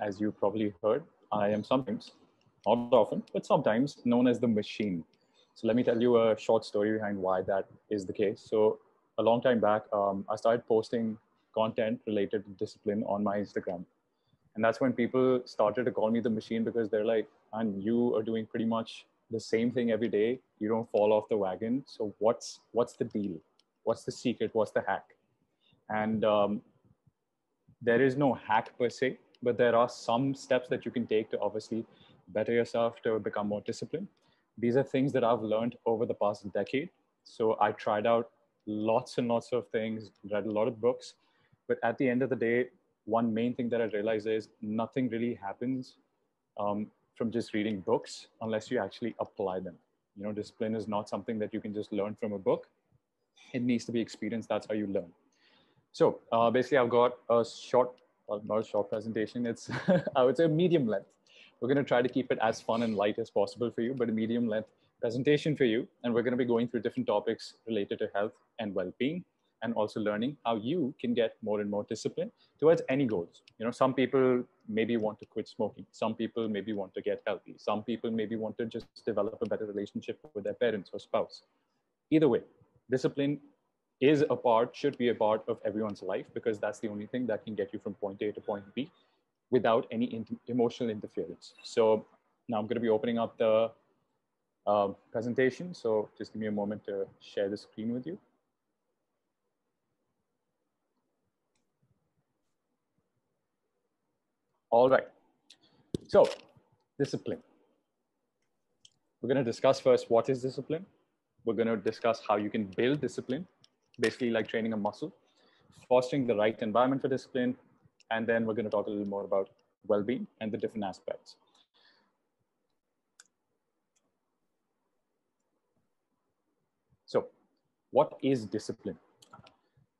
as you probably heard, I am sometimes, not often, but sometimes known as the machine. So let me tell you a short story behind why that is the case. So a long time back, um, I started posting content related to discipline on my Instagram. And that's when people started to call me the machine because they're like, and you are doing pretty much the same thing every day. You don't fall off the wagon. So what's what's the deal? What's the secret? What's the hack? And um, there is no hack per se, but there are some steps that you can take to obviously better yourself to become more disciplined. These are things that I've learned over the past decade. So I tried out lots and lots of things, read a lot of books, but at the end of the day, one main thing that I realized is nothing really happens um, from just reading books unless you actually apply them. You know, discipline is not something that you can just learn from a book. It needs to be experienced. That's how you learn. So uh, basically, I've got a short, well, not a short presentation. It's, I would say, a medium length. We're going to try to keep it as fun and light as possible for you, but a medium length presentation for you. And we're going to be going through different topics related to health and well-being and also learning how you can get more and more discipline towards any goals. You know, some people maybe want to quit smoking. Some people maybe want to get healthy. Some people maybe want to just develop a better relationship with their parents or spouse. Either way, discipline is a part, should be a part of everyone's life because that's the only thing that can get you from point A to point B without any in emotional interference. So now I'm going to be opening up the uh, presentation. So just give me a moment to share the screen with you. All right. So discipline. We're going to discuss first what is discipline. We're going to discuss how you can build discipline basically like training a muscle, fostering the right environment for discipline, and then we're going to talk a little more about well-being and the different aspects. So what is discipline?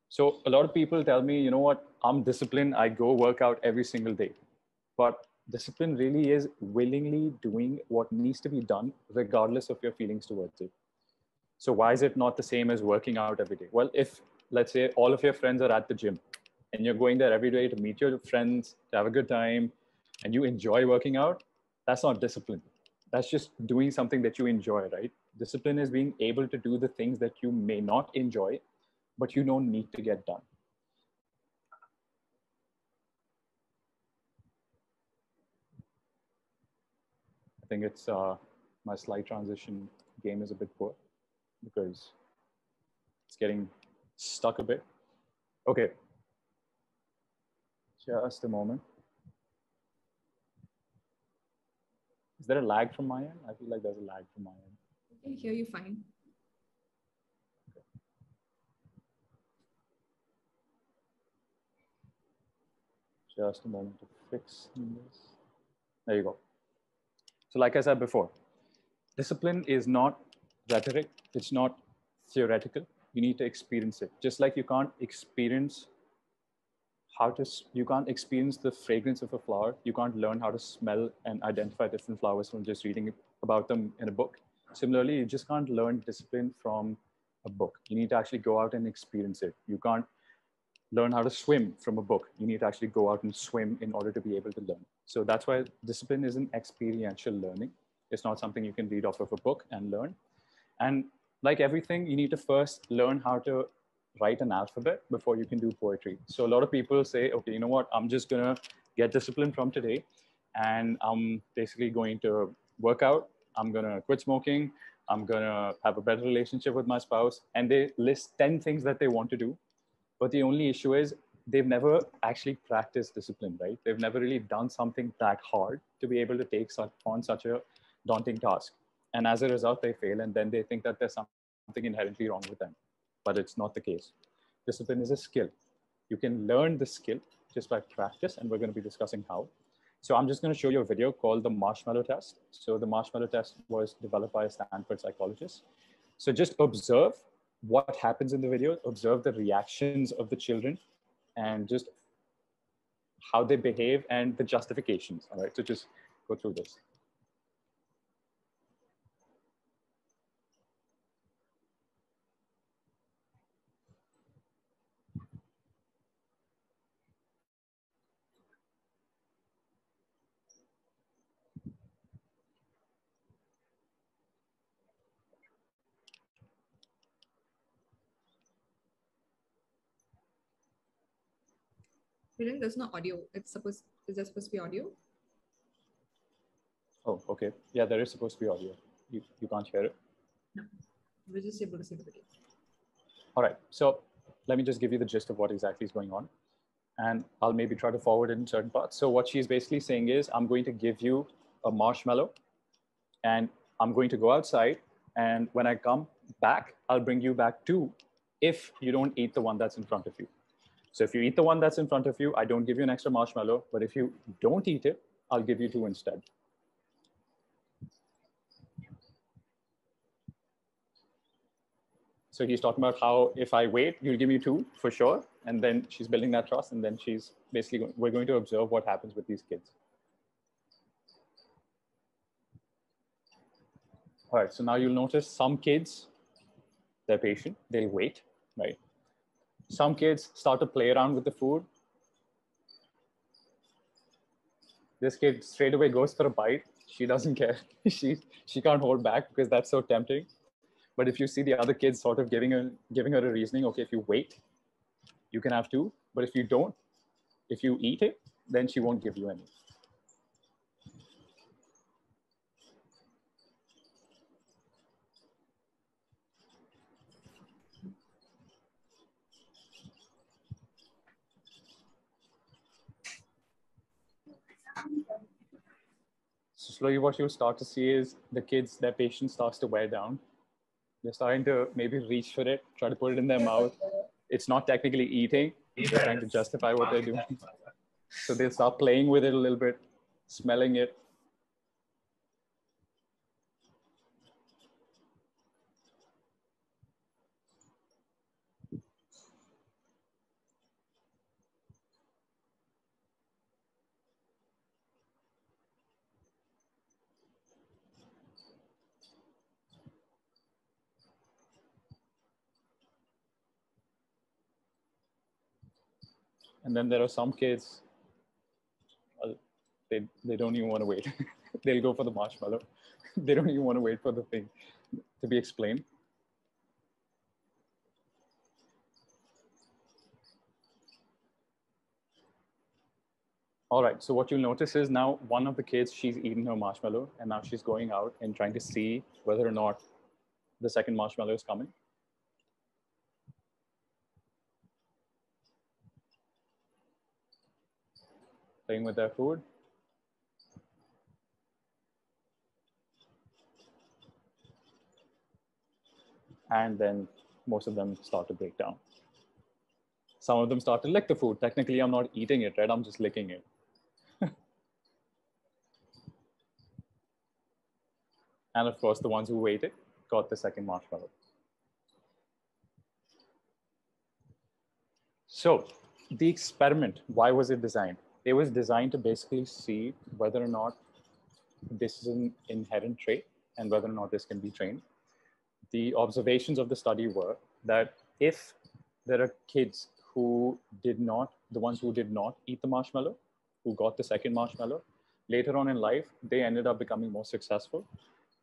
So a lot of people tell me, you know what, I'm disciplined. I go work out every single day. But discipline really is willingly doing what needs to be done, regardless of your feelings towards it. So why is it not the same as working out every day? Well, if let's say all of your friends are at the gym and you're going there every day to meet your friends, to have a good time, and you enjoy working out, that's not discipline. That's just doing something that you enjoy, right? Discipline is being able to do the things that you may not enjoy, but you don't need to get done. I think it's uh, my slide transition game is a bit poor because it's getting stuck a bit. Okay, just a moment. Is there a lag from my end? I feel like there's a lag from my end. I can hear you fine. Just a moment to fix this. There you go. So like I said before, discipline is not rhetoric. It's not theoretical. You need to experience it. Just like you can't experience how to, you can't experience the fragrance of a flower. You can't learn how to smell and identify different flowers from just reading about them in a book. Similarly, you just can't learn discipline from a book. You need to actually go out and experience it. You can't learn how to swim from a book. You need to actually go out and swim in order to be able to learn. So that's why discipline is an experiential learning. It's not something you can read off of a book and learn. And like everything, you need to first learn how to write an alphabet before you can do poetry. So a lot of people say, okay, you know what? I'm just gonna get discipline from today, and I'm basically going to work out. I'm gonna quit smoking. I'm gonna have a better relationship with my spouse. And they list 10 things that they want to do. But the only issue is they've never actually practiced discipline, right? They've never really done something that hard to be able to take such, on such a daunting task and as a result they fail and then they think that there's something inherently wrong with them. But it's not the case. Discipline is a skill. You can learn the skill just by practice and we're going to be discussing how. So i'm just going to show you a video called the marshmallow test. So the marshmallow test was developed by a stanford psychologist. So just observe what happens in the video observe the reactions of the children and just how they behave and the justifications. All right so just go through this Viren, there's no audio. It's supposed is there supposed to be audio? Oh, okay. Yeah, there is supposed to be audio. You, you can't hear it? No. We're just able to see the video. All right. So let me just give you the gist of what exactly is going on. And I'll maybe try to forward it in certain parts. So what she's basically saying is, I'm going to give you a marshmallow and I'm going to go outside. And when I come back, I'll bring you back two if you don't eat the one that's in front of you. So if you eat the one that's in front of you, I don't give you an extra marshmallow. But if you don't eat it, I'll give you two instead. So he's talking about how if I wait, you'll give me two for sure. And then she's building that trust. And then she's basically, we're going to observe what happens with these kids. All right, so now you'll notice some kids, they're patient, they'll wait, right? Some kids start to play around with the food. This kid straight away goes for a bite. She doesn't care. she, she can't hold back because that's so tempting. But if you see the other kids sort of giving her, giving her a reasoning, okay, if you wait, you can have two. But if you don't, if you eat it, then she won't give you any. Slowly what you'll start to see is the kids, their patience starts to wear down they're starting to maybe reach for it, try to put it in their mouth. It's not technically eating, they're trying to justify what they're doing. So they'll start playing with it a little bit, smelling it. And then there are some kids, uh, they, they don't even want to wait. They'll go for the marshmallow. they don't even want to wait for the thing to be explained. All right, so what you'll notice is now one of the kids, she's eaten her marshmallow and now she's going out and trying to see whether or not the second marshmallow is coming. Playing with their food. And then most of them start to break down. Some of them start to lick the food. Technically, I'm not eating it, right? I'm just licking it. and of course, the ones who waited got the second marshmallow. So the experiment, why was it designed? It was designed to basically see whether or not this is an inherent trait and whether or not this can be trained. The observations of the study were that if there are kids who did not, the ones who did not eat the marshmallow, who got the second marshmallow, later on in life, they ended up becoming more successful.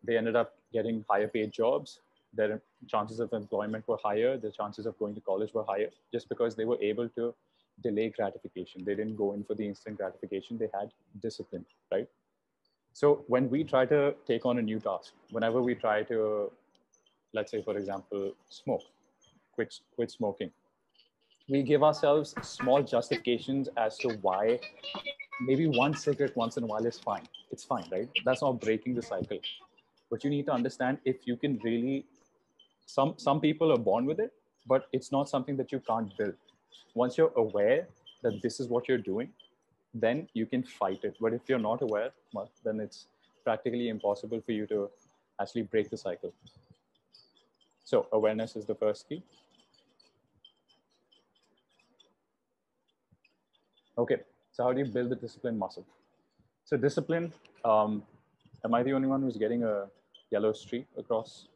They ended up getting higher paid jobs. Their chances of employment were higher. Their chances of going to college were higher just because they were able to delay gratification. They didn't go in for the instant gratification. They had discipline, right? So when we try to take on a new task, whenever we try to, let's say, for example, smoke, quit, quit smoking, we give ourselves small justifications as to why maybe one cigarette once in a while is fine. It's fine, right? That's not breaking the cycle. But you need to understand if you can really, some, some people are born with it, but it's not something that you can't build once you're aware that this is what you're doing, then you can fight it. But if you're not aware, well, then it's practically impossible for you to actually break the cycle. So awareness is the first key. Okay, so how do you build the discipline muscle? So discipline, um, am I the only one who's getting a yellow streak across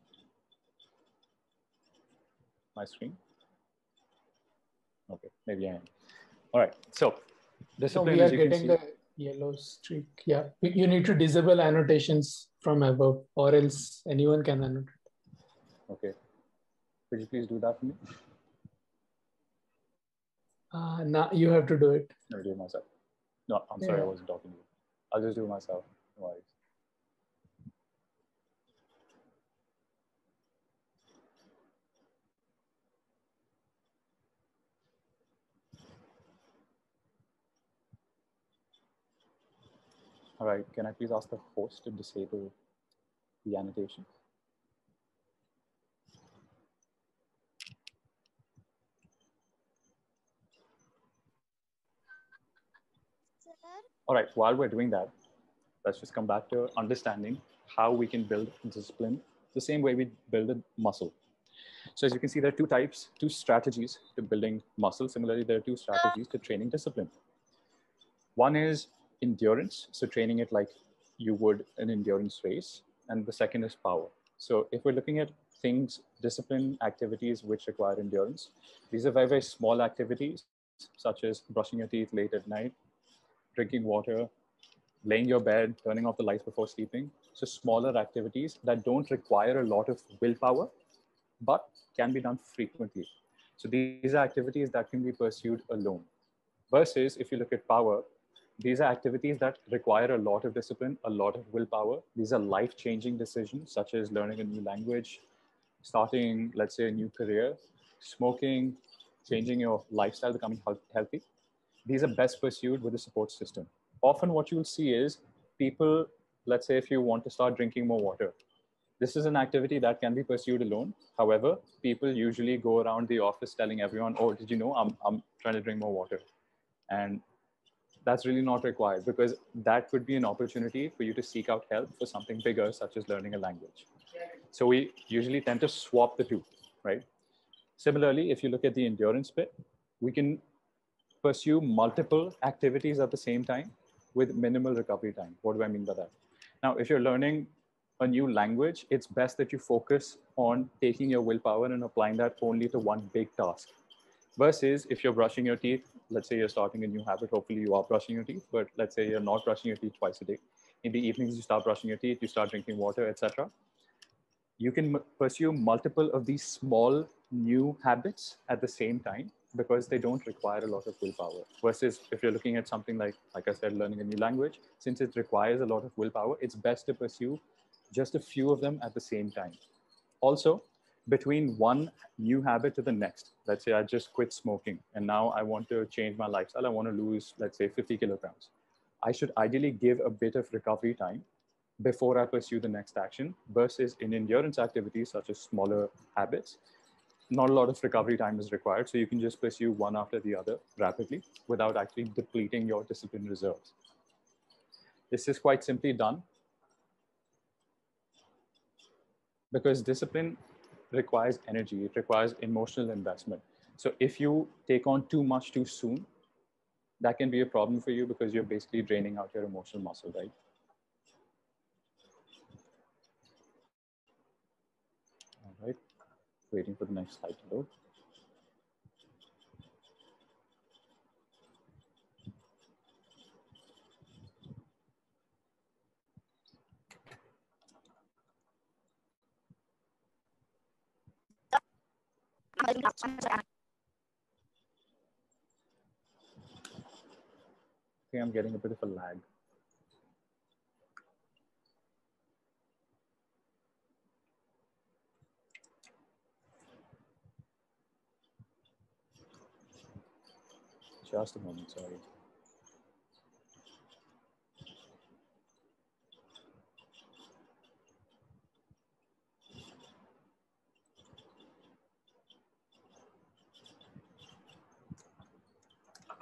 my screen? Okay, maybe I am. All right. So discipline. So we are getting the yellow streak. Yeah, you need to disable annotations from above, or else anyone can annotate. Okay. Could you please do that for me? Uh, now you have to do it. I'll do it myself. No, I'm sorry, Yeah. I wasn't talking to you. I'll just do it myself. No worries. All right, can I please ask the host to disable the annotation? Sir, All right, while we're doing that, let's just come back to understanding how we can build discipline the same way we build a muscle. So as you can see, there are two types, two strategies to building muscle. Similarly, there are two strategies to training discipline. One is endurance, so training it like you would an endurance race. And the second is power. So if we're looking at things, discipline activities which require endurance, these are very, very small activities, such as brushing your teeth late at night, drinking water, laying your bed, turning off the lights before sleeping. So smaller activities that don't require a lot of willpower, but can be done frequently. So these are activities that can be pursued alone. Versus if you look at power, these are activities that require a lot of discipline, a lot of willpower. These are life-changing decisions, such as learning a new language, starting, let's say, a new career, smoking, changing your lifestyle, becoming healthy these are best pursued with a support system. Often, what you'll see is people, let's say, if you want to start drinking more water, this is an activity that can be pursued alone. However, people usually go around the office telling everyone, Oh, did you know I'm, I'm trying to drink more water? And that's really not required because that could be an opportunity for you to seek out help for something bigger, such as learning a language. So we usually tend to swap the two, right? Similarly, if you look at the endurance bit, we can pursue multiple activities at the same time with minimal recovery time. What do I mean by that? Now, if you're learning a new language, it's best that you focus on taking your willpower and applying that only to one big task. Versus if you're brushing your teeth, let's say you're starting a new habit, hopefully you are brushing your teeth, but let's say you're not brushing your teeth twice a day. In the evenings, you start brushing your teeth, you start drinking water, etc. You can pursue multiple of these small new habits at the same time because they don't require a lot of willpower. Versus if you're looking at something like, like I said, learning a new language, since it requires a lot of willpower, it's best to pursue just a few of them at the same time. Also, between one new habit to the next, let's say I just quit smoking and now I want to change my lifestyle, I want to lose, let's say, 50 kilograms. I should ideally give a bit of recovery time before I pursue the next action versus in endurance activities such as smaller habits, not a lot of recovery time is required. So you can just pursue one after the other rapidly without actually depleting your discipline reserves. This is quite simply done because discipline requires energy, it requires emotional investment. So if you take on too much too soon, that can be a problem for you because you're basically draining out your emotional muscle, right? All right, waiting for the next slide to load. Think I'm getting a bit of a lag. Just a moment, sorry.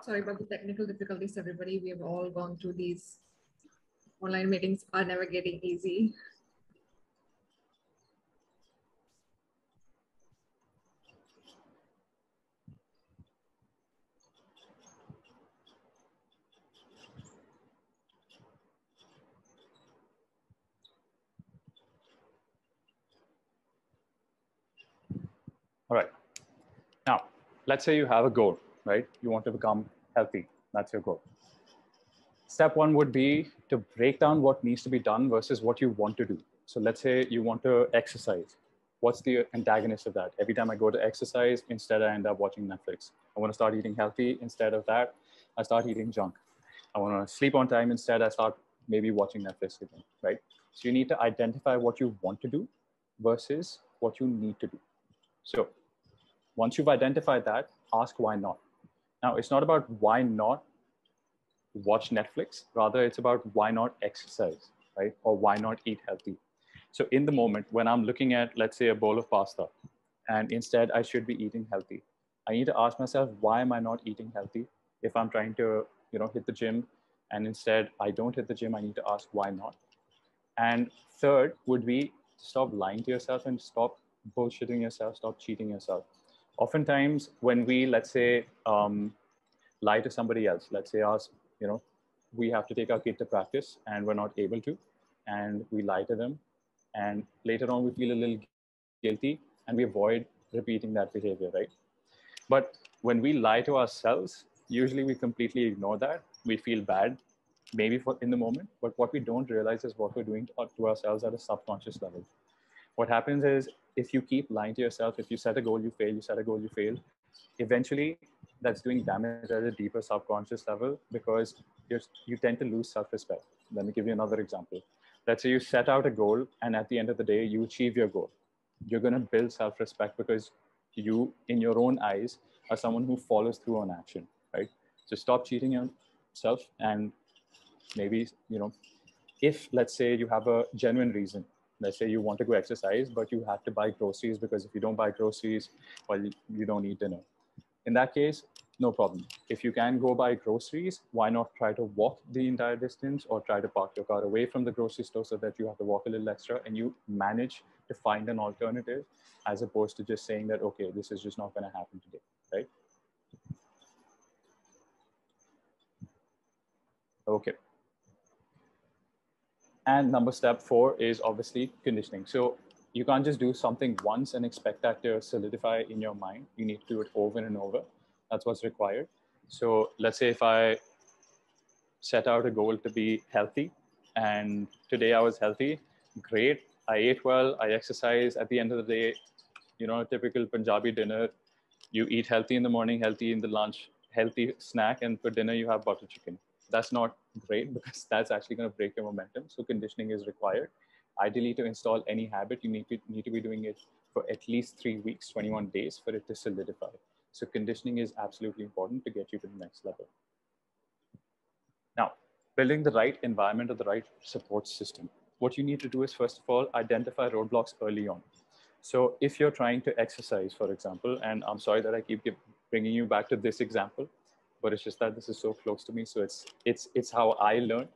Sorry about the technical difficulties, everybody. We have all gone through these. Online meetings are never getting easy. All right. Now, let's say you have a goal, right? You want to become healthy. That's your goal. Step one would be to break down what needs to be done versus what you want to do. So let's say you want to exercise. What's the antagonist of that? Every time I go to exercise, instead I end up watching Netflix. I want to start eating healthy. Instead of that, I start eating junk. I want to sleep on time. Instead, I start maybe watching Netflix again, right? So you need to identify what you want to do versus what you need to do. So once you've identified that, ask why not. Now, it's not about why not watch Netflix, rather, it's about why not exercise, right? Or why not eat healthy. So, in the moment, when I'm looking at, let's say, a bowl of pasta, and instead I should be eating healthy, I need to ask myself, why am I not eating healthy? If I'm trying to, you know, hit the gym, and instead I don't hit the gym, I need to ask why not. And third would be stop lying to yourself and stop bullshitting yourself, stop cheating yourself oftentimes when we let's say um, lie to somebody else let's say us you know we have to take our kid to practice and we're not able to and we lie to them and later on we feel a little guilty and we avoid repeating that behavior right? But when we lie to ourselves usually we completely ignore that. We feel bad maybe for in the moment but what we don't realize is what we're doing to, to ourselves at a subconscious level. What happens is if you keep lying to yourself, if you set a goal, you fail, you set a goal, you fail, eventually that's doing damage at a deeper subconscious level because you you tend to lose self-respect. Let me give you another example. Let's say you set out a goal and at the end of the day, you achieve your goal. You're going to build self-respect because you, in your own eyes, are someone who follows through on action, right? So stop cheating yourself and maybe, you know, if let's say you have a genuine reason let's say you want to go exercise, but you have to buy groceries because if you don't buy groceries, well, you don't eat dinner. In that case, no problem. If you can go buy groceries, why not try to walk the entire distance or try to park your car away from the grocery store so that you have to walk a little extra and you manage to find an alternative as opposed to just saying that, okay, this is just not going to happen today, right? Okay. And number step four is obviously conditioning. So you can't just do something once and expect that to solidify in your mind. You need to do it over and over. That's what's required. So let's say if I set out a goal to be healthy and today I was healthy, great. I ate well, I exercise. At the end of the day, you know, a typical Punjabi dinner, you eat healthy in the morning, healthy in the lunch, healthy snack, and for dinner you have butter chicken that's not great because that's actually going to break your momentum. So conditioning is required. Ideally, to install any habit, you need to, need to be doing it for at least three weeks, 21 days for it to solidify. So conditioning is absolutely important to get you to the next level. Now, building the right environment or the right support system. What you need to do is first of all, identify roadblocks early on. So if you're trying to exercise, for example, and I'm sorry that I keep bringing you back to this example, but it's just that this is so close to me. So it's it's it's how I learn.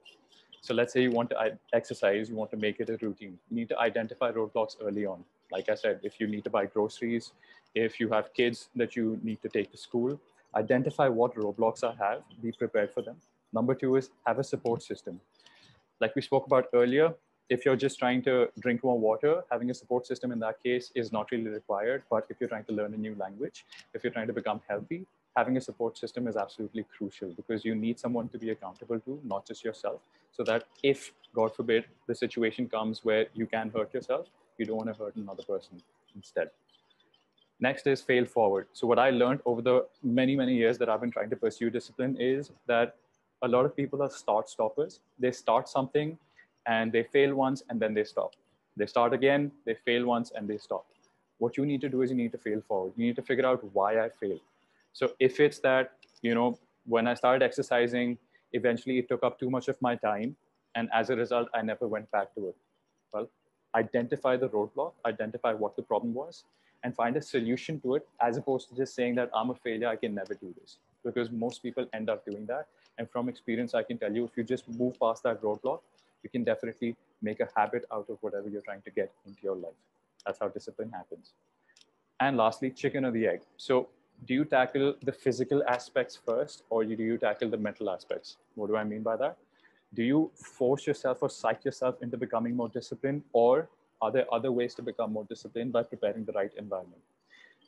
So let's say you want to uh, exercise, you want to make it a routine. You need to identify roadblocks early on. Like I said, if you need to buy groceries, if you have kids that you need to take to school, identify what roadblocks I have, be prepared for them. Number two is have a support system. Like we spoke about earlier, if you're just trying to drink more water, having a support system in that case is not really required. But if you're trying to learn a new language, if you're trying to become healthy, having a support system is absolutely crucial because you need someone to be accountable to, not just yourself, so that if, God forbid, the situation comes where you can hurt yourself, you don't want to hurt another person instead. Next is fail forward. So, what I learned over the many, many years that I've been trying to pursue discipline is that a lot of people are start stoppers. They start something and they fail once and then they stop. They start again, they fail once and they stop. What you need to do is you need to fail forward. You need to figure out why I failed so if it's that, you know, when I started exercising, eventually it took up too much of my time. And as a result, I never went back to it. Well, identify the roadblock, identify what the problem was, and find a solution to it as opposed to just saying that I'm a failure, I can never do this. Because most people end up doing that. And from experience, I can tell you if you just move past that roadblock, you can definitely make a habit out of whatever you're trying to get into your life. That's how discipline happens. And lastly, chicken or the egg. So do you tackle the physical aspects first or do you tackle the mental aspects? What do I mean by that? Do you force yourself or psych yourself into becoming more disciplined or are there other ways to become more disciplined by preparing the right environment?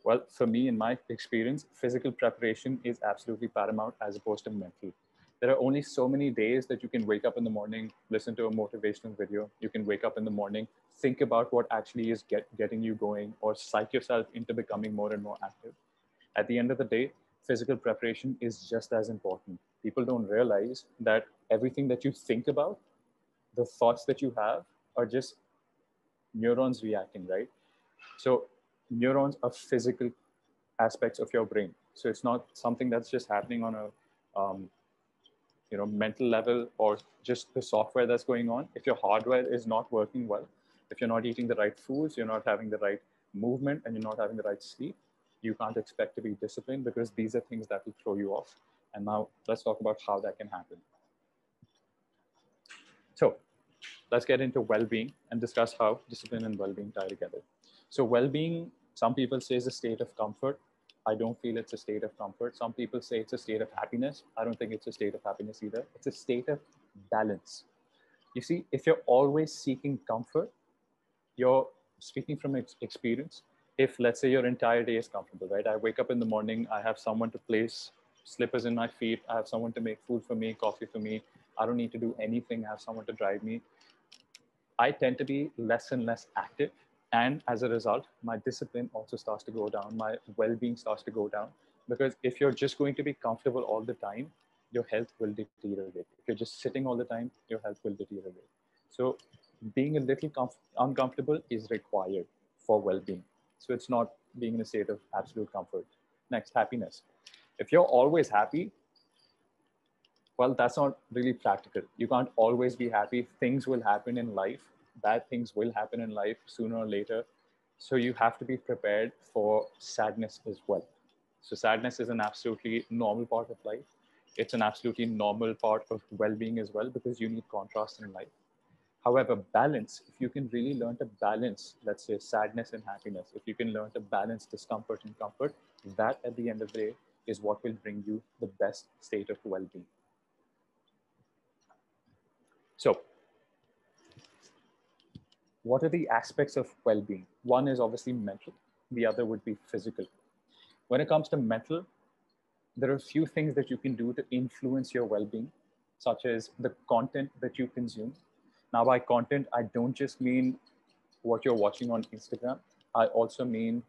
Well, for me, in my experience, physical preparation is absolutely paramount as opposed to mental. there are only so many days that you can wake up in the morning, listen to a motivational video. You can wake up in the morning, think about what actually is get, getting you going, or psych yourself into becoming more and more active. At the end of the day, physical preparation is just as important. People don't realize that everything that you think about, the thoughts that you have, are just neurons reacting, right? So, neurons are physical aspects of your brain. So, it's not something that's just happening on a um, you know mental level or just the software that's going on if your hardware is not working well if you're not eating the right foods you're not having the right movement and you're not having the right sleep you can't expect to be disciplined because these are things that will throw you off and now let's talk about how that can happen so let's get into well-being and discuss how discipline and well-being tie together so well-being some people say is a state of comfort I don't feel it's a state of comfort. Some people say it's a state of happiness. I don't think it's a state of happiness either. It's a state of balance. You see, if you're always seeking comfort, you're speaking from experience. If, let's say, your entire day is comfortable, right? I wake up in the morning, I have someone to place slippers in my feet, I have someone to make food for me, coffee for me. I don't need to do anything, I have someone to drive me. I tend to be less and less active and as a result my discipline also starts to go down my well-being starts to go down because if you're just going to be comfortable all the time your health will deteriorate if you're just sitting all the time your health will deteriorate so being a little comf- uncomfortable is required for well-being so it's not being in a state of absolute comfort next happiness if you're always happy well that's not really practical you can't always be happy things will happen in life bad things will happen in life sooner or later. So you have to be prepared for sadness as well. So sadness is an absolutely normal part of life. It's an absolutely normal part of well-being as well because you need contrast in life. However, balance, if you can really learn to balance, let's say sadness and happiness, if you can learn to balance discomfort and comfort, that at the end of the day is what will bring you the best state of well-being. So what are the aspects of well-being? One is obviously mental, the other would be physical. When it comes to mental, there are a few things that you can do to influence your well-being, such as the content that you consume. Now, by content, I don't just mean what you're watching on Instagram. I also mean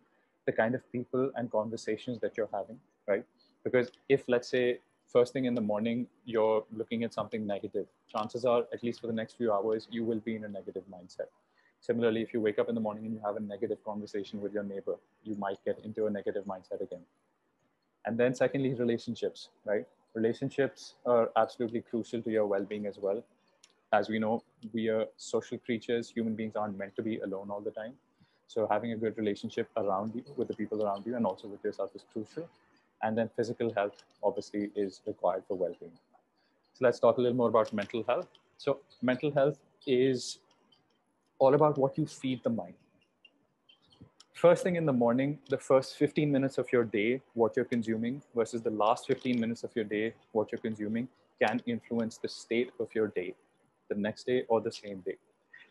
the kind of people and conversations that you're having, right? Because if, let's say, first thing in the morning, you're looking at something negative, chances are, at least for the next few hours, you will be in a negative mindset. Similarly, if you wake up in the morning and you have a negative conversation with your neighbor, you might get into a negative mindset again. And then secondly, relationships, right? Relationships are absolutely crucial to your well-being as well. As we know, we are social creatures. Human beings aren't meant to be alone all the time. So having a good relationship around you, with the people around you, and also with yourself is crucial. And then physical health obviously is required for well-being. So let's talk a little more about mental health. So mental health is all about what you feed the mind. First thing in the morning, the first 15 minutes of your day, what you're consuming, versus the last 15 minutes of your day, what you're consuming, can influence the state of your day, the next day or the same day.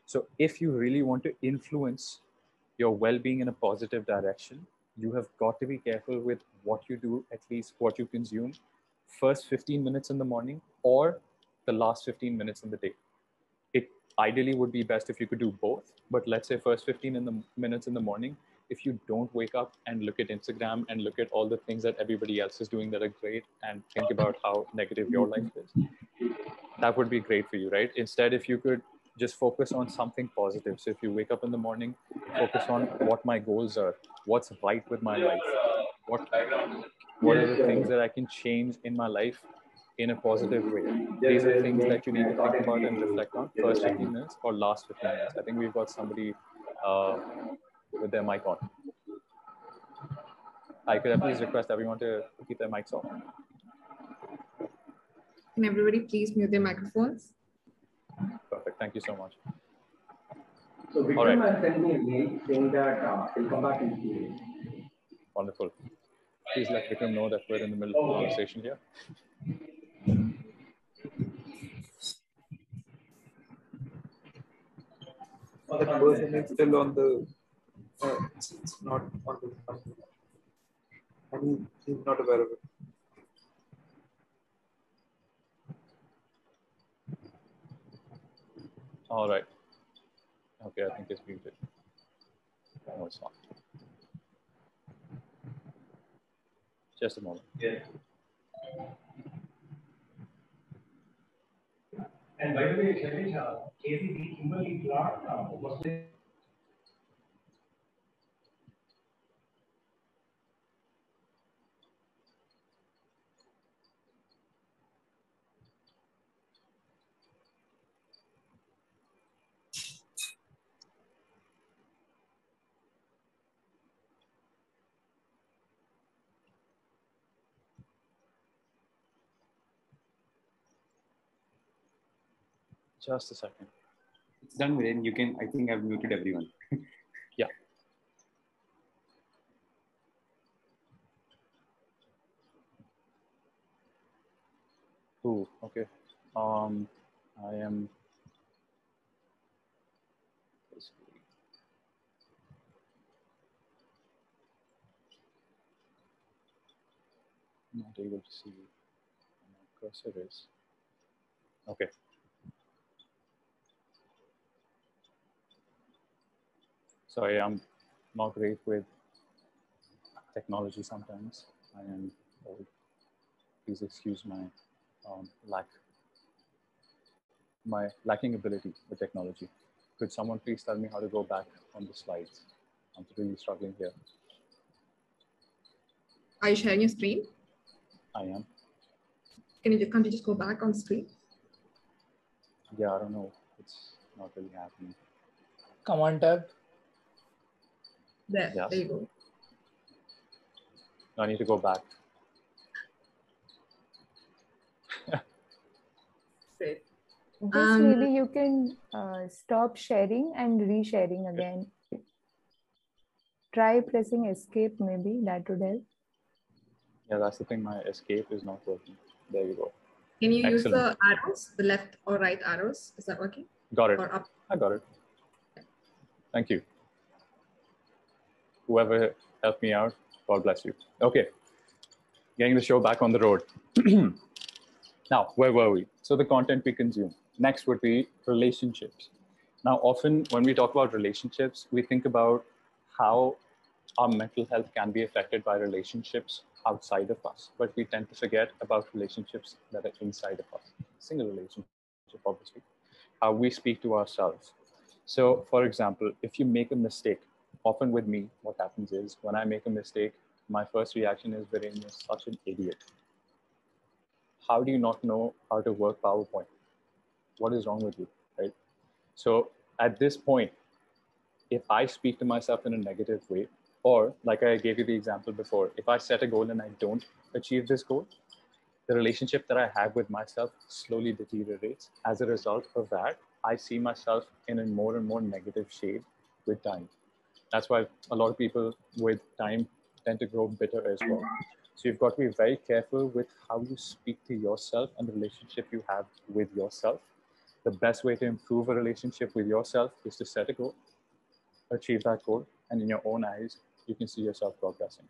So, if you really want to influence your well being in a positive direction, you have got to be careful with what you do, at least what you consume, first 15 minutes in the morning or the last 15 minutes in the day It ideally would be best if you could do both but let's say first 15 in the minutes in the morning if you don't wake up and look at instagram and look at all the things that everybody else is doing that are great and think about how negative your life is that would be great for you right instead if you could just focus on something positive so if you wake up in the morning focus on what my goals are what's right with my life what what are the things that i can change in my life in a positive way. These are things that you need to think about and reflect on first 15 minutes or last 15 minutes. I think we've got somebody uh, with their mic on. I could at least request everyone to keep their mics off. Can everybody please mute their microphones? Perfect. Thank you so much. So Vikram right. has sent me a mail saying that uh, he'll come back in few two Wonderful. Please let Vikram know that we're in the middle of the conversation here. the person is still on the uh, it's, not on the I mean, he's not aware of it. All right. Okay, I think it's muted. No, it's not. Just a moment. Yeah. And by the way, Shailesh, KCB Kimberly Clark uh, was Just a second. It's done, Viren. You can, I think I've muted everyone. yeah. Ooh, okay. Um, I am not able to see my cursor is. Okay. Sorry, I'm not great with technology sometimes. I am old. Please excuse my um, lack, my lacking ability with technology. Could someone please tell me how to go back on the slides? I'm really struggling here. Are you sharing your screen? I am. Can you just, can't you just go back on screen? Yeah, I don't know. It's not really happening. Command tab. There, Yes. there you go. I need to go back. Great. Just Um, maybe you can uh, stop sharing and resharing again. Try pressing escape, maybe that would help. Yeah, that's the thing. My escape is not working. There you go. Can you use the arrows, the left or right arrows? Is that working? Got it. Or up? I got it. Thank you. Whoever helped me out, God bless you. Okay, getting the show back on the road. now, where were we? So, the content we consume. Next would be relationships. Now, often when we talk about relationships, we think about how our mental health can be affected by relationships outside of us, but we tend to forget about relationships that are inside of us. Single relationship, obviously, how we speak to ourselves. So, for example, if you make a mistake, often with me, what happens is when I make a mistake, my first reaction is, Viren, you're such an idiot. How do you not know how to work PowerPoint? What is wrong with you, right? So, at this point, if I speak to myself in a negative way, or like I gave you the example before, if I set a goal and I don't achieve this goal, the relationship that I have with myself slowly deteriorates. As a result of that, I see myself in a more and more negative shade with time. That's why a lot of people with time tend to grow bitter as well. So you've got to be very careful with how you speak to yourself and the relationship you have with yourself. The best way to improve a relationship with yourself is to set a goal, achieve that goal, and in your own eyes, you can see yourself progressing.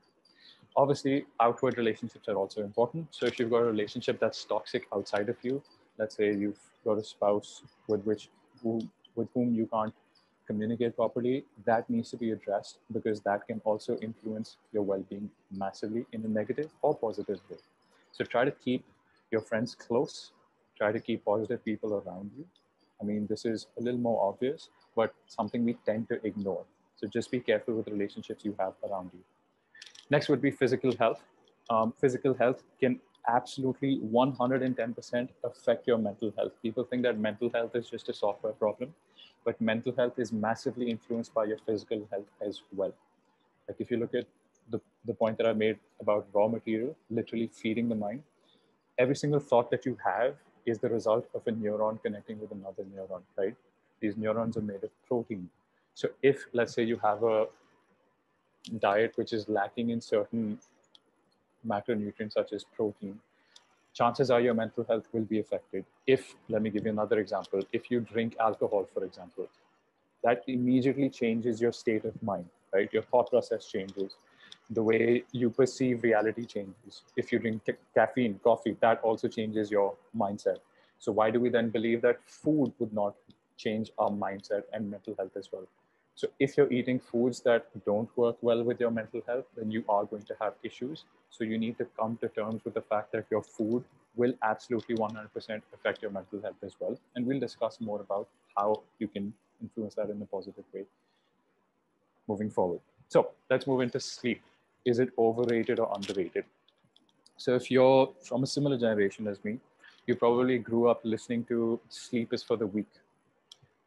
Obviously, outward relationships are also important. So if you've got a relationship that's toxic outside of you, let's say you've got a spouse with which who, with whom you can't communicate properly, that needs to be addressed because that can also influence your well-being massively in a negative or positive way. So try to keep your friends close. Try to keep positive people around you. I mean, this is a little more obvious, but something we tend to ignore. So just be careful with the relationships you have around you. Next would be physical health. Um, physical health can absolutely 110% affect your mental health. People think that mental health is just a software problem, but mental health is massively influenced by your physical health as well. Like if you look at the, the point that I made about raw material, literally feeding the mind, every single thought that you have is the result of a neuron connecting with another neuron, right? These neurons are made of protein. So if, let's say, you have a diet which is lacking in certain macronutrients such as protein, chances are your mental health will be affected. If, let me give you another example, if you drink alcohol, for example, that immediately changes your state of mind, right? Your thought process changes. The way you perceive reality changes. If you drink ca- caffeine, coffee, that also changes your mindset. So why do we then believe that food would not change our mindset and mental health as well. So if you're eating foods that don't work well with your mental health, then you are going to have issues. So you need to come to terms with the fact that your food will absolutely 100% affect your mental health as well. And we'll discuss more about how you can influence that in a positive way moving forward. So let's move into sleep. Is it overrated or underrated? So if you're from a similar generation as me, you probably grew up listening to sleep is for the weak.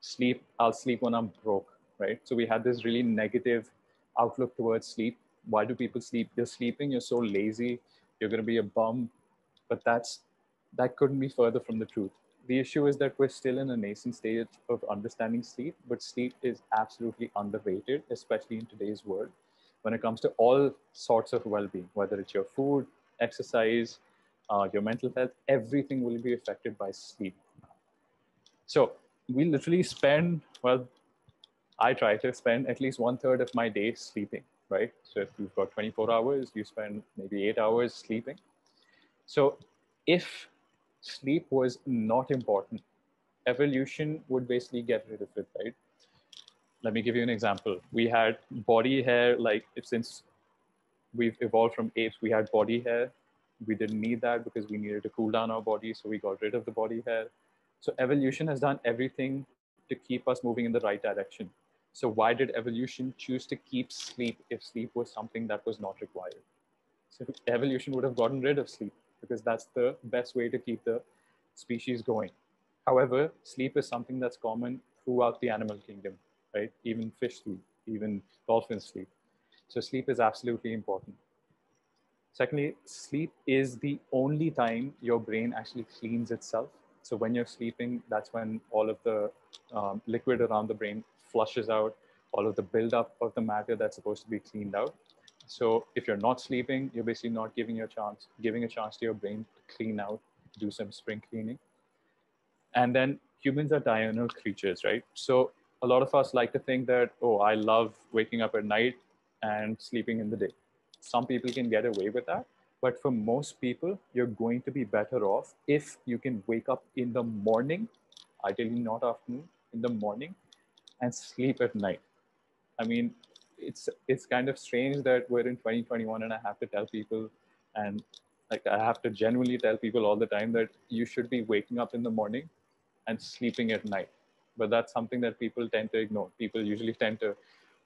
Sleep, I'll sleep when I'm broke, right? So we had this really negative outlook towards sleep. Why do people sleep? You're sleeping, you're so lazy, you're going to be a bum. But that's that couldn't be further from the truth. The issue is that we're still in a nascent stage of understanding sleep, but sleep is absolutely underrated, especially in today's world when it comes to all sorts of well-being, whether it's your food, exercise, uh, your mental health, everything will be affected by sleep. So we literally spend, well, I try to spend at least one third of my day sleeping, right? So if you've got 24 hours, you spend maybe eight hours sleeping. So if sleep was not important, evolution would basically get rid of it, right? Let me give you an example. We had body hair, like since we've evolved from apes, we had body hair we didn't need that because we needed to cool down our body so we got rid of the body hair so evolution has done everything to keep us moving in the right direction so why did evolution choose to keep sleep if sleep was something that was not required? So evolution would have gotten rid of sleep because that's the best way to keep the species going. However sleep is something that's common throughout the animal kingdom right? Even fish sleep even dolphins sleep. So sleep is absolutely important. Secondly, sleep is the only time your brain actually cleans itself. So when you're sleeping, that's when all of the um, liquid around the brain flushes out, all of the buildup of the matter that's supposed to be cleaned out. So if you're not sleeping, you're basically not giving your chance, giving a chance to your brain to clean out, do some spring cleaning. And then humans are diurnal creatures, right? So a lot of us like to think that, oh, I love waking up at night and sleeping in the day some people can get away with that but for most people you're going to be better off if you can wake up in the morning ideally not afternoon in the morning and sleep at night i mean it's it's kind of strange that we're in 2021 and i have to tell people and like i have to genuinely tell people all the time that you should be waking up in the morning and sleeping at night but that's something that people tend to ignore people usually tend to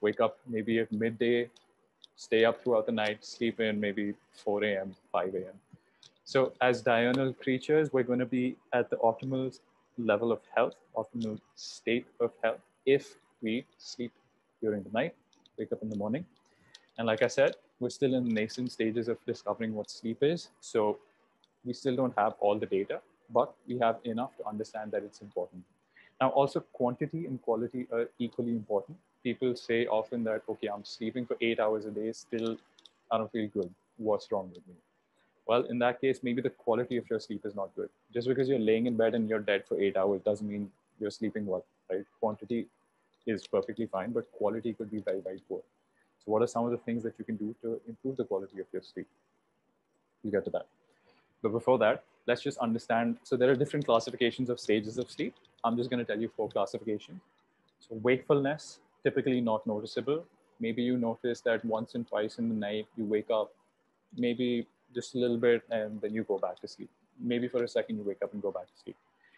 wake up maybe at midday stay up throughout the night, sleep in maybe 4 a.m., 5 a.m. So as diurnal creatures, we're going to be at the optimal level of health, optimal state of health if we sleep during the night, wake up in the morning. And like I said, we're still in nascent stages of discovering what sleep is. So we still don't have all the data, but we have enough to understand that it's important. Now, also quantity and quality are equally important people say often that, okay, I'm sleeping for eight hours a day, still I don't feel good. What's wrong with me? Well, in that case, maybe the quality of your sleep is not good. Just because you're laying in bed and you're dead for eight hours doesn't mean you're sleeping well, right? Quantity is perfectly fine, but quality could be very, very poor. So, what are some of the things that you can do to improve the quality of your sleep? We'll get to that. But before that, let's just understand. So, there are different classifications of stages of sleep. I'm just going to tell you four classifications. So, wakefulness, typically not noticeable. Maybe you notice that once and twice in the night you wake up, maybe just a little bit, and then you go back to sleep. Maybe for a second you wake up and go back to sleep.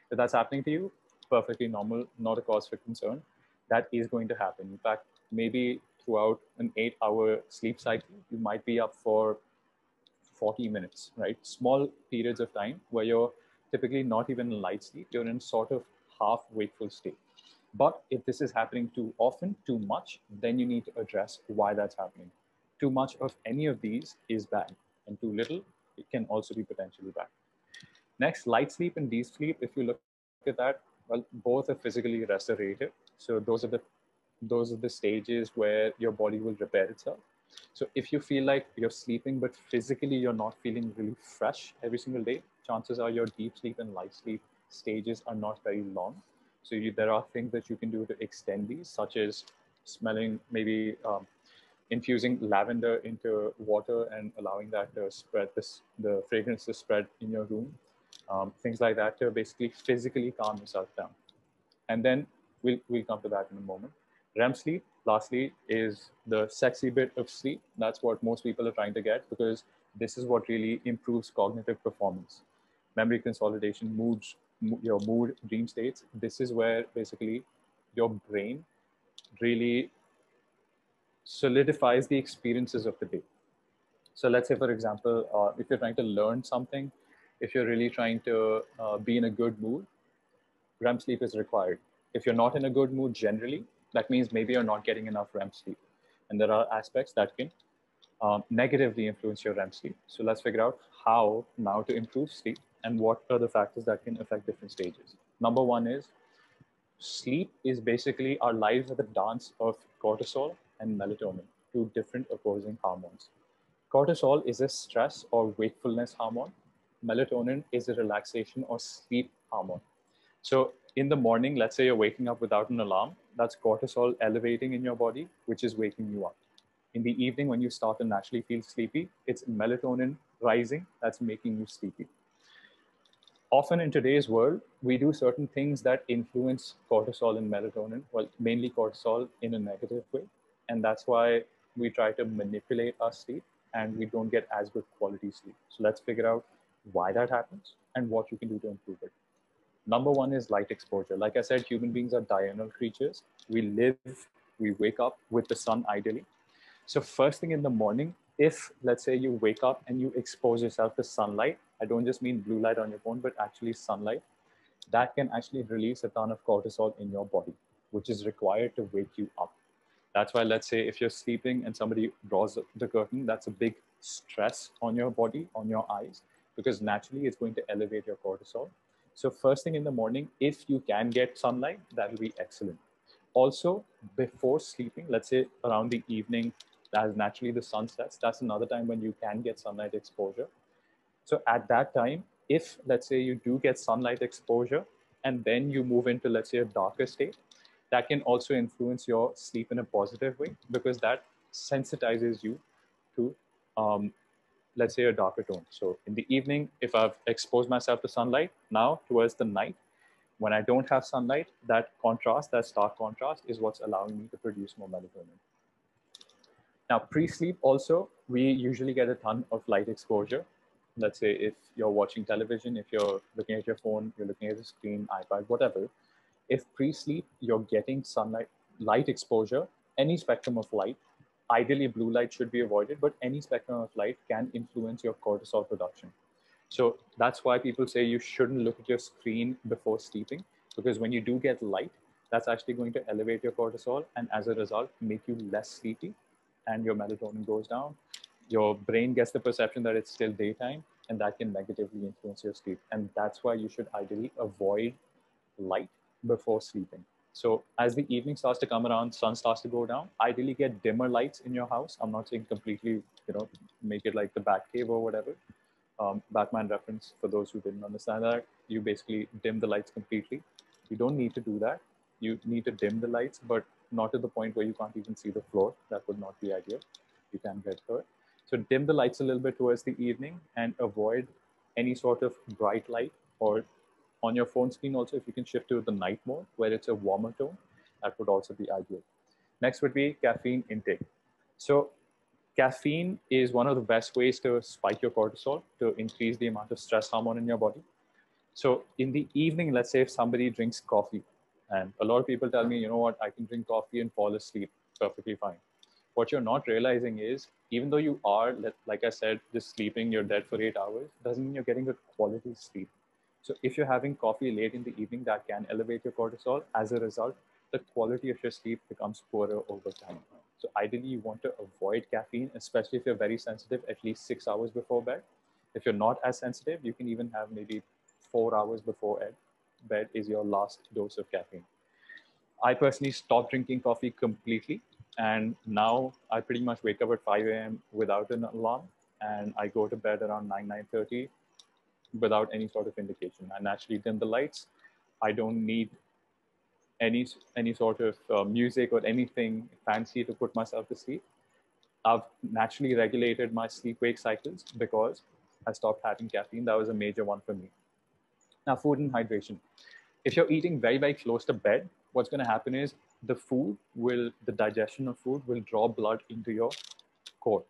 If that's happening to you, perfectly normal, not a cause for concern. That is going to happen. In fact, maybe throughout an eight hour sleep cycle, you might be up for 40 minutes, right? Small periods of time where you're typically not even light sleep, you're in sort of half wakeful state. But if this is happening too often, too much, then you need to address why that's happening. Too much of any of these is bad, and too little, it can also be potentially bad. Next, light sleep and deep sleep, if you look at that, well, both are physically restorative. So those are the those are the stages where your body will repair itself. So if you feel like you're sleeping, but physically you're not feeling really fresh every single day, chances are your deep sleep and light sleep stages are not very long. So you, there are things that you can do to extend these, such as smelling, maybe um, infusing lavender into water and allowing that to spread this, the fragrance to spread in your room. Um, things like that to basically physically calm yourself down. And then We'll, we'll come to that in a moment. REM sleep, lastly, is the sexy bit of sleep. That's what most people are trying to get because this is what really improves cognitive performance. Memory consolidation, moods, your mood, dream states. This is where basically your brain really solidifies the experiences of the day. So let's say, for example, uh, if you're trying to learn something, if you're really trying to uh, be in a good mood, REM sleep is required. If you're not in a good mood generally, that means maybe you're not getting enough REM sleep. And there are aspects that can um, negatively influence your REM sleep. So let's figure out how now to improve sleep and what are the factors that can affect different stages. Number one is sleep is basically our lives are the dance of cortisol and melatonin, two different opposing hormones. Cortisol is a stress or wakefulness hormone. Melatonin is a relaxation or sleep hormone. So in the morning, let's say you're waking up without an alarm, that's cortisol elevating in your body, which is waking you up. In the evening, when you start to naturally feel sleepy, it's melatonin rising that's making you sleepy. Often in today's world, we do certain things that influence cortisol and melatonin, well, mainly cortisol in a negative way. And that's why we try to manipulate our sleep and we don't get as good quality sleep. So let's figure out why that happens and what you can do to improve it. Number one is light exposure. Like I said, human beings are diurnal creatures. We live, we wake up with the sun ideally. So first thing in the morning, if let's say you wake up and you expose yourself to sunlight, I don't just mean blue light on your phone, but actually sunlight, that can actually release a ton of cortisol in your body, which is required to wake you up. That's why, let's say, if you're sleeping and somebody draws the curtain, that's a big stress on your body, on your eyes, because naturally it's going to elevate your cortisol. So, first thing in the morning, if you can get sunlight, that will be excellent. Also, before sleeping, let's say around the evening, as naturally the sun sets, that's another time when you can get sunlight exposure. So, at that time, if let's say you do get sunlight exposure and then you move into, let's say, a darker state, that can also influence your sleep in a positive way because that sensitizes you to um, let's say a darker tone. So in the evening if i've exposed myself to sunlight now towards the night when i don't have sunlight that contrast that stark contrast is what's allowing me to produce more melatonin. Now pre-sleep also we usually get a ton of light exposure. Let's say if you're watching television if you're looking at your phone you're looking at a screen ipad whatever if pre-sleep you're getting sunlight light exposure, any spectrum of light, ideally blue light should be avoided, but any spectrum of light can influence your cortisol production. So that's why people say you shouldn't look at your screen before sleeping, because when you do get light, that's actually going to elevate your cortisol and as a result, make you less sleepy and your melatonin goes down. Your brain gets the perception that it's still daytime and that can negatively influence your sleep. And that's why you should ideally avoid light before sleeping. So as the evening starts to come around, sun starts to go down, ideally get dimmer lights in your house. I'm not saying completely, you know, make it like the Batcave or whatever. Um, Batman reference for those who didn't understand that. You basically dim the lights completely. You don't need to do that. You need to dim the lights, but not to the point where you can't even see the floor. That would not be ideal. You can get hurt. So dim the lights a little bit towards the evening and avoid any sort of bright light or on your phone screen also, if you can shift to the night mode where it's a warmer tone, that would also be ideal. Next would be caffeine intake. So caffeine is one of the best ways to spike your cortisol to increase the amount of stress hormone in your body. So in the evening, let's say if somebody drinks coffee, and a lot of people tell me, you know what, I can drink coffee and fall asleep perfectly fine. What you're not realizing is, even though you are, like I said, just sleeping, you're dead for eight hours, doesn't mean you're getting good quality sleep. So if you're having coffee late in the evening, that can elevate your cortisol. As a result, the quality of your sleep becomes poorer over time. So ideally, you want to avoid caffeine, especially if you're very sensitive, at least six hours before bed. If you're not as sensitive, you can even have maybe four hours before bed is your last dose of caffeine. I personally stopped drinking coffee completely. And now I pretty much wake up at 5 a.m. without an alarm. And I go to bed around 9, 9.30 without any sort of indication. I naturally dim the lights. I don't need any, any sort of uh, music or anything fancy to put myself to sleep. I've naturally regulated my sleep-wake cycles because I stopped having caffeine. That was a major one for me. Now, food and hydration. If you're eating very, very close to bed, what's going to happen is the food will, the digestion of food will draw blood into your core.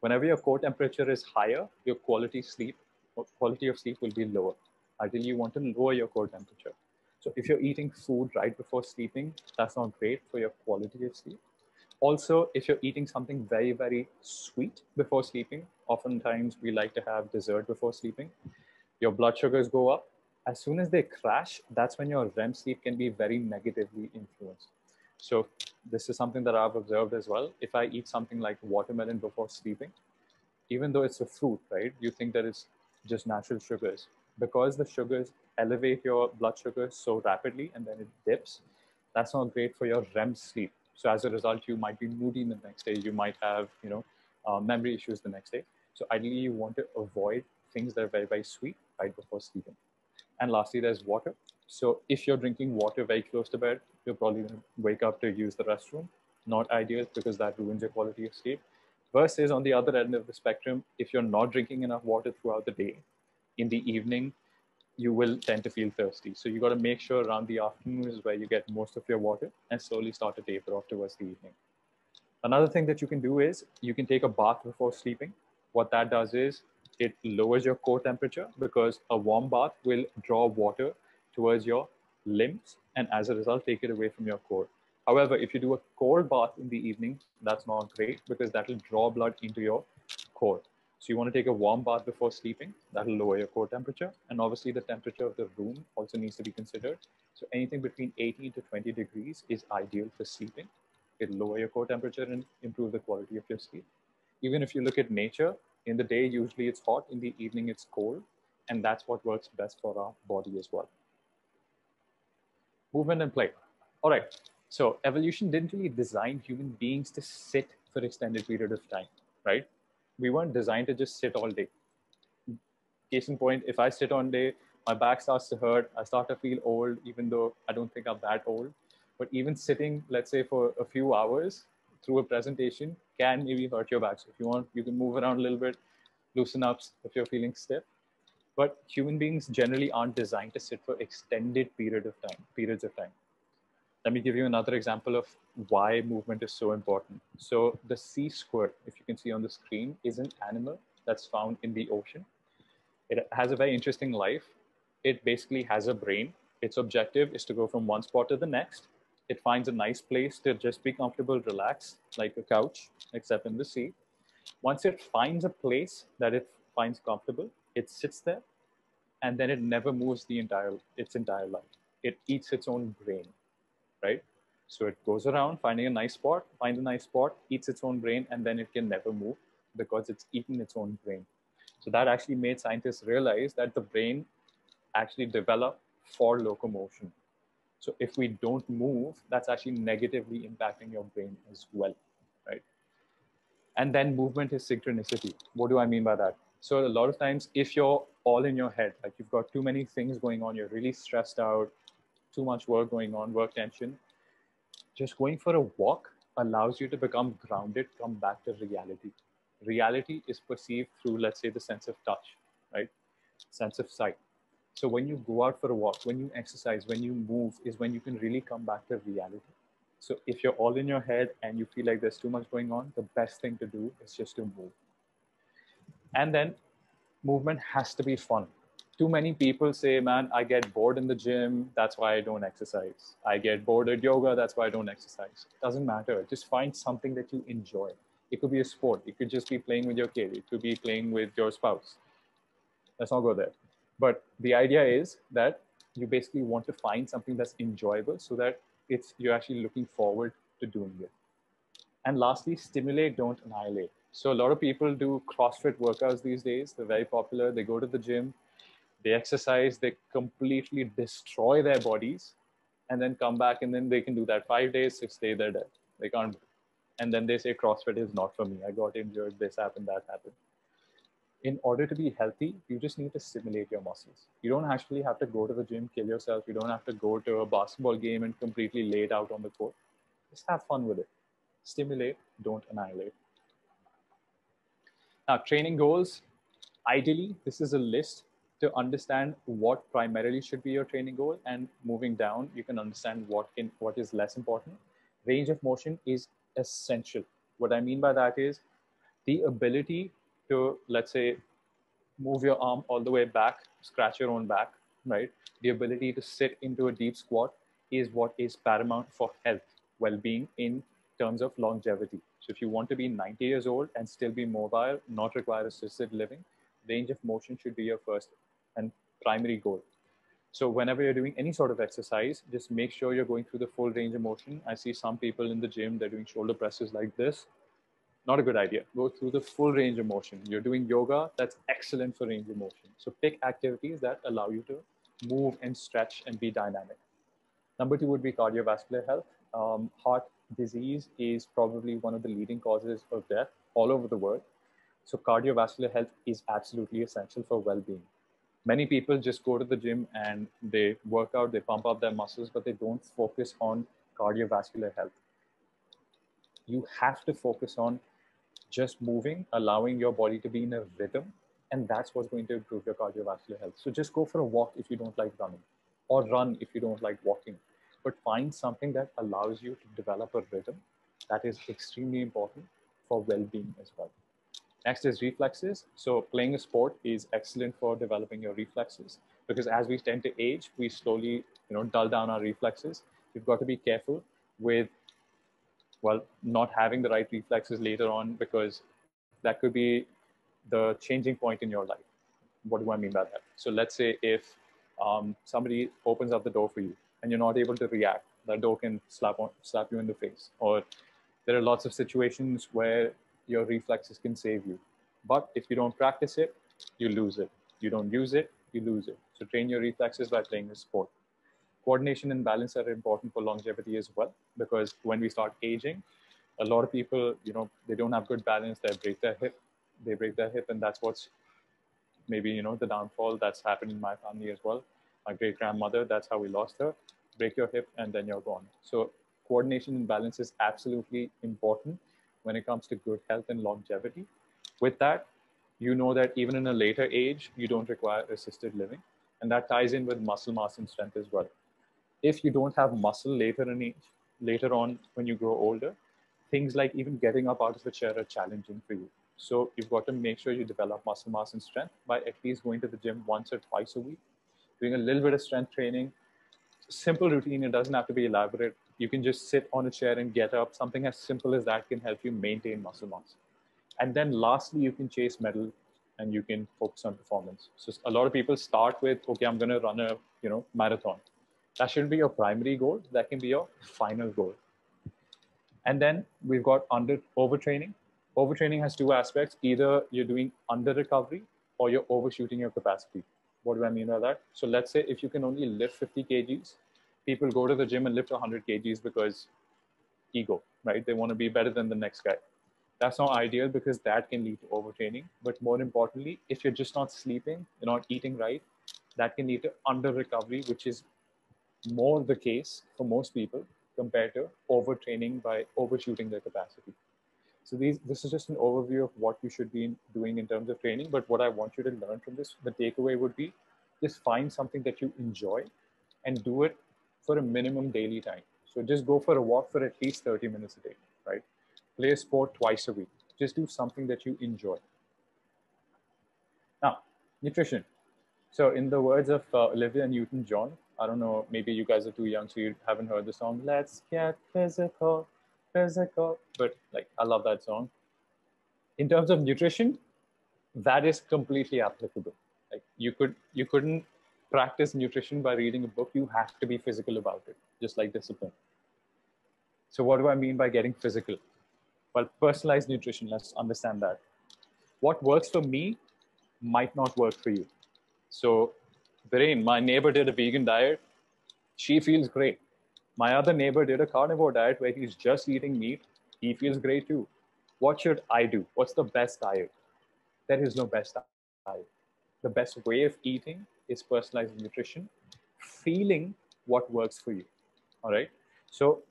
Whenever your core temperature is higher, your quality sleep, quality of sleep will be lower. Ideally, you want to lower your core temperature. So if you're eating food right before sleeping, that's not great for your quality of sleep. Also, if you're eating something very, very sweet before sleeping, oftentimes we like to have dessert before sleeping, your blood sugars go up. As soon as they crash, that's when your REM sleep can be very negatively influenced. So this is something that I've observed as well. If I eat something like watermelon before sleeping, even though it's a fruit, right? You think that it's just natural sugars. Because the sugars elevate your blood sugar so rapidly and then it dips, that's not great for your REM sleep. So as a result, you might be moody the next day. You might have, you know, uh, memory issues the next day. So ideally, you want to avoid things that are very, very sweet right before sleeping. And lastly, there's water. So if you're drinking water very close to bed, you're probably going to wake up to use the restroom. Not ideal because that ruins your quality of sleep. Versus on the other end of the spectrum, if you're not drinking enough water throughout the day, in the evening, you will tend to feel thirsty. So you got to make sure around the afternoon is where you get most of your water and slowly start to taper off towards the evening. Another thing that you can do is you can take a bath before sleeping. What that does is it lowers your core temperature because a warm bath will draw water towards your limbs and as a result take it away from your core. However, if you do a cold bath in the evening, that's not great because that will draw blood into your core. So you want to take a warm bath before sleeping. That'll lower your core temperature. And obviously the temperature of the room also needs to be considered. So anything between 18 to 20 degrees is ideal for sleeping. It'll lower your core temperature and improve the quality of your sleep. Even if you look at nature, in the day, usually it's hot, in the evening, it's cold. And that's what works best for our body as well. Movement and play. All right. So evolution didn't really design human beings to sit for extended period of time, right? we weren't designed to just sit all day. Case in point, if I sit all day, my back starts to hurt. I start to feel old, even though I don't think I'm that old. But even sitting, let's say, for a few hours through a presentation can maybe hurt your back. So if you want, you can move around a little bit, loosen up if you're feeling stiff. But human beings generally aren't designed to sit for extended period of time, periods of time. Let me give you another example of why movement is so important. So the sea squirt, if you can see on the screen, is an animal that's found in the ocean. It has a very interesting life. It basically has a brain. Its objective is to go from one spot to the next. It finds a nice place to just be comfortable, relax, like a couch, except in the sea. Once it finds a place that it finds comfortable, it sits there and then it never moves the entire its entire life. It eats its own brain right? So it goes around finding a nice spot, finds a nice spot, eats its own brain, and then it can never move because it's eaten its own brain. So that actually made scientists realize that the brain actually developed for locomotion. So if we don't move, that's actually negatively impacting your brain as well, right? And then movement is synchronicity. What do I mean by that? So a lot of times, if you're all in your head, like you've got too many things going on, you're really stressed out, too much work going on, work tension, just going for a walk allows you to become grounded, come back to reality. Reality is perceived through, let's say, the sense of touch, right? Sense of sight. So when you go out for a walk, when you exercise, when you move, is when you can really come back to reality. So if you're all in your head and you feel like there's too much going on, the best thing to do is just to move. And then movement has to be fun too many people say, man, I get bored in the gym. That's why I don't exercise. I get bored at yoga. That's why I don't exercise. Doesn't matter. Just find something that you enjoy. It could be a sport. It could just be playing with your kid. It could be playing with your spouse. Let's not go there. But the idea is that you basically want to find something that's enjoyable so that it's you're actually looking forward to doing it. And lastly, stimulate, don't annihilate. So a lot of people do CrossFit workouts these days. They're very popular. They go to the gym they exercise, they completely destroy their bodies, and then come back and then they can do that five days, six days, they're dead. They can't. And then they say CrossFit is not for me. I got injured, this happened, that happened. In order to be healthy, you just need to stimulate your muscles. You don't actually have to go to the gym, kill yourself. You don't have to go to a basketball game and completely lay it out on the court. Just have fun with it. Stimulate, don't annihilate. Now, training goals. Ideally, this is a list to understand what primarily should be your training goal and moving down you can understand what can what is less important. Range of motion is essential. What i mean by that is the ability to let's say move your arm all the way back scratch your own back right? The ability to sit into a deep squat is what is paramount for health well-being in terms of longevity. So if you want to be 90 years old and still be mobile not require assisted living range of motion should be your first and primary goal. So whenever you're doing any sort of exercise, just make sure you're going through the full range of motion. I see some people in the gym, they're doing shoulder presses like this. Not a good idea. Go through the full range of motion. You're doing yoga, that's excellent for range of motion. So pick activities that allow you to move and stretch and be dynamic. Number two would be cardiovascular health. Um, heart disease is probably one of the leading causes of death all over the world. So cardiovascular health is absolutely essential for well-being many people just go to the gym and they work out, they pump up their muscles, but they don't focus on cardiovascular health. You have to focus on just moving, allowing your body to be in a rhythm, and that's what's going to improve your cardiovascular health. So just go for a walk if you don't like running, or run if you don't like walking, but find something that allows you to develop a rhythm. That is extremely important for well being as well. Next is reflexes. So playing a sport is excellent for developing your reflexes because as we tend to age, we slowly, you know, dull down our reflexes. You've got to be careful with, well, not having the right reflexes later on because that could be the changing point in your life. What do I mean by that? So let's say if um, somebody opens up the door for you and you're not able to react, that door can slap on, slap you in the face. Or there are lots of situations where your reflexes can save you. But if you don't practice it, you lose it. You don't use it, you lose it. So train your reflexes by playing a sport. Coordination and balance are important for longevity as well, because when we start aging, a lot of people, you know, they don't have good balance. They break their hip, they break their hip, and that's what's maybe you know the downfall that's happened in my family as well. My great grandmother, that's how we lost her. Break your hip, and then you're gone. So coordination and balance is absolutely important when it comes to good health and longevity. With that, you know that even in a later age, you don't require assisted living. And that ties in with muscle mass and strength as well. If you don't have muscle later in age, later on when you grow older, things like even getting up out of a chair are challenging for you. So you've got to make sure you develop muscle mass and strength by at least going to the gym once or twice a week, doing a little bit of strength training. Simple routine, it doesn't have to be elaborate you can just sit on a chair and get up. Something as simple as that can help you maintain muscle mass. And then lastly, you can chase medal and you can focus on performance. So a lot of people start with, okay, I'm going to run a you know marathon. That shouldn't be your primary goal. That can be your final goal. And then we've got under overtraining. Overtraining has two aspects. Either you're doing under recovery or you're overshooting your capacity. What do I mean by that? So let's say if you can only lift 50 kgs, people go to the gym and lift 100 kgs because ego, right? They want to be better than the next guy. That's not ideal because that can lead to overtraining. But more importantly, if you're just not sleeping, you're not eating right, that can lead to under recovery, which is more the case for most people compared to overtraining by overshooting their capacity. So these, this is just an overview of what you should be doing in terms of training. But what I want you to learn from this, the takeaway would be just find something that you enjoy and do it for a minimum daily time. So just go for a walk for at least 30 minutes a day, right? Play a sport twice a week. Just do something that you enjoy. Now, nutrition. So in the words of uh, Olivia Newton-John, I don't know, maybe you guys are too young, so you haven't heard the song, Let's Get Physical, Physical. But like, I love that song. In terms of nutrition, that is completely applicable. Like you could, you couldn't practice nutrition by reading a book, you have to be physical about it, just like discipline. So, what do I mean by getting physical? Well, personalized nutrition, let's understand that. What works for me might not work for you. So, Viren, my neighbor did a vegan diet. She feels great. My other neighbor did a carnivore diet where he's just eating meat. He feels great too. What should I do? What's the best diet? There is no best diet. The best way of eating is personalized nutrition, feeling what works for you. All right. So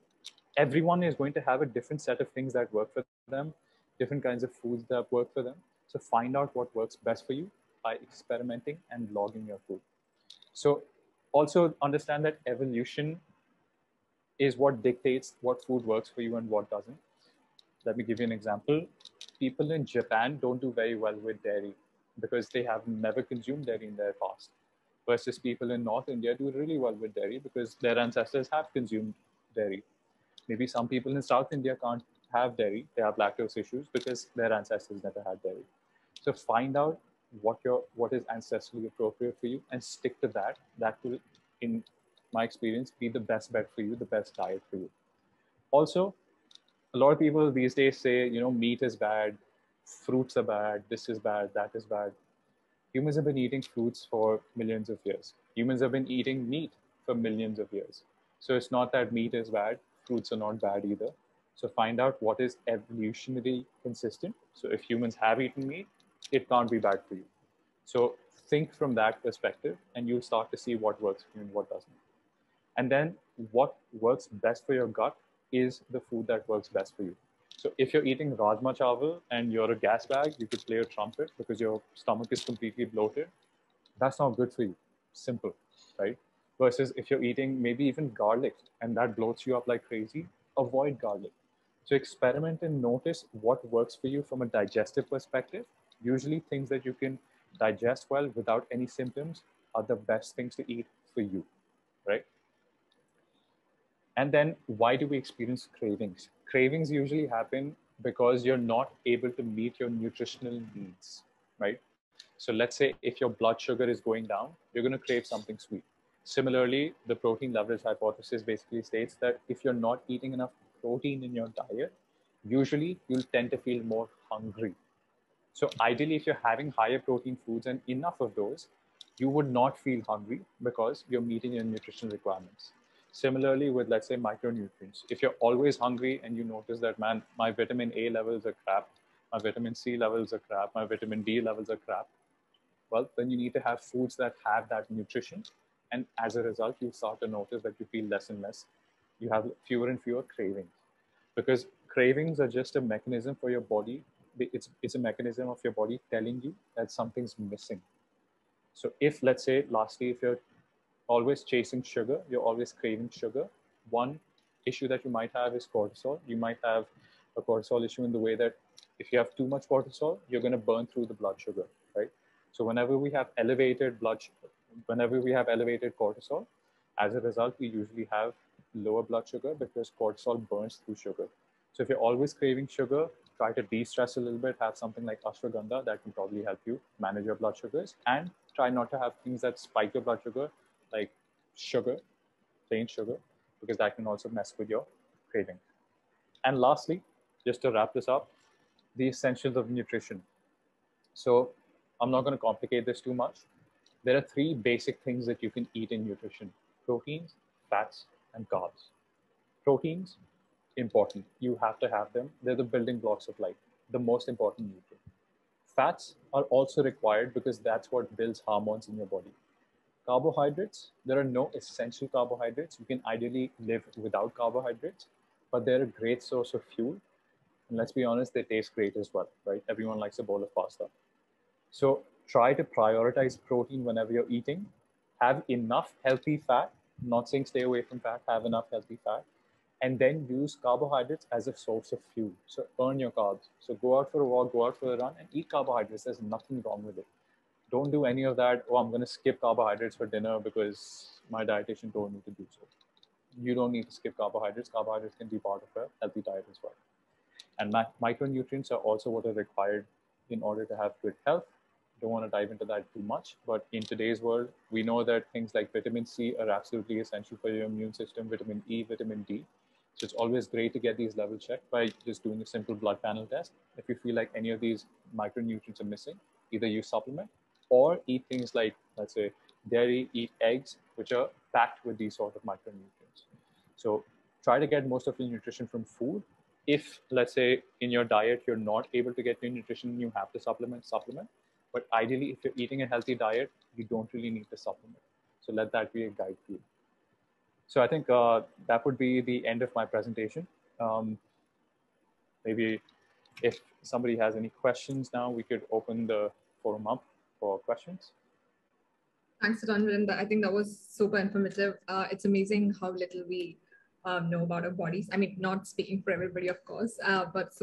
everyone is going to have a different set of things that work for them, different kinds of foods that work for them. So find out what works best for you by experimenting and logging your food. So also understand that evolution is what dictates what food works for you and what doesn't. Let me give you an example. People in Japan don't do very well with dairy because they have never consumed dairy in their past. Versus people in North India do really well with dairy because their ancestors have consumed dairy. Maybe some people in South India can't have dairy, they have lactose issues because their ancestors never had dairy. So find out what your what is ancestrally appropriate for you and stick to that. That will, in my experience, be the best bet for you, the best diet for you. Also, a lot of people these days say, you know, meat is bad, fruits are bad, this is bad, that is bad. Humans have been eating fruits for millions of years. Humans have been eating meat for millions of years. So it's not that meat is bad, fruits are not bad either. So find out what is evolutionarily consistent. So if humans have eaten meat, it can't be bad for you. So think from that perspective and you'll start to see what works for you and what doesn't. And then what works best for your gut is the food that works best for you. So if you're eating Rajma Chawal and you're a gas bag, you could play a trumpet because your stomach is completely bloated. That's not good for you. Simple, right? Versus if you're eating maybe even garlic and that bloats you up like crazy, avoid garlic. So experiment and notice what works for you from a digestive perspective. Usually things that you can digest well without any symptoms are the best things to eat for you, right? And then why do we experience cravings? Cravings usually happen because you're not able to meet your nutritional needs, right? So let's say if your blood sugar is going down, you're going to crave something sweet. Similarly, the protein leverage hypothesis basically states that if you're not eating enough protein in your diet, usually you'll tend to feel more hungry. So ideally, if you're having higher protein foods and enough of those, you would not feel hungry because you're meeting your nutritional requirements. Similarly, with let's say micronutrients, if you're always hungry and you notice that, man, my vitamin A levels are crap, my vitamin C levels are crap, my vitamin D levels are crap, well, then you need to have foods that have that nutrition. And as a result, you start to notice that you feel less and less. You have fewer and fewer cravings because cravings are just a mechanism for your body. It's, it's a mechanism of your body telling you that something's missing. So if, let's say, lastly, if you're always chasing sugar, you're always craving sugar. One issue that you might have is cortisol. You might have a cortisol issue in the way that if you have too much cortisol, you're going to burn through the blood sugar, right? So whenever we have elevated blood, sugar, whenever we have elevated cortisol, as a result, we usually have lower blood sugar because cortisol burns through sugar. So if you're always craving sugar, try to de-stress a little bit, have something like ashwagandha that can probably help you manage your blood sugars and try not to have things that spike your blood sugar like sugar, plain sugar, because that can also mess with your craving. And lastly, just to wrap this up, the essentials of nutrition. So I'm not going to complicate this too much. There are three basic things that you can eat in nutrition proteins, fats, and carbs. Proteins, important. You have to have them. They're the building blocks of life, the most important nutrient. Fats are also required because that's what builds hormones in your body. Carbohydrates, there are no essential carbohydrates. You can ideally live without carbohydrates, but they're a great source of fuel. And let's be honest, they taste great as well, right? Everyone likes a bowl of pasta. So try to prioritize protein whenever you're eating. Have enough healthy fat, not saying stay away from fat, have enough healthy fat, and then use carbohydrates as a source of fuel. So earn your carbs. So go out for a walk, go out for a run, and eat carbohydrates. There's nothing wrong with it don't do any of that. Oh, I'm going to skip carbohydrates for dinner because my dietitian told me to do so. You don't need to skip carbohydrates. Carbohydrates can be part of a healthy diet as well. And micronutrients are also what are required in order to have good health. Don't want to dive into that too much, but in today's world, we know that things like vitamin C are absolutely essential for your immune system, vitamin E, vitamin D. So it's always great to get these levels checked by just doing a simple blood panel test. If you feel like any of these micronutrients are missing, either you supplement or eat things like, let's say, dairy, eat eggs, which are packed with these sort of micronutrients. So try to get most of your nutrition from food. If, let's say, in your diet, you're not able to get your nutrition, you have to supplement, supplement. But ideally, if you're eating a healthy diet, you don't really need to supplement. So let that be a guide for you. So I think uh, that would be the end of my presentation. Um, maybe if somebody has any questions now, we could open the forum up. For questions. Thanks, Ranjan. I think that was super informative. Uh, it's amazing how little we um, know about our bodies. I mean, not speaking for everybody, of course, uh, but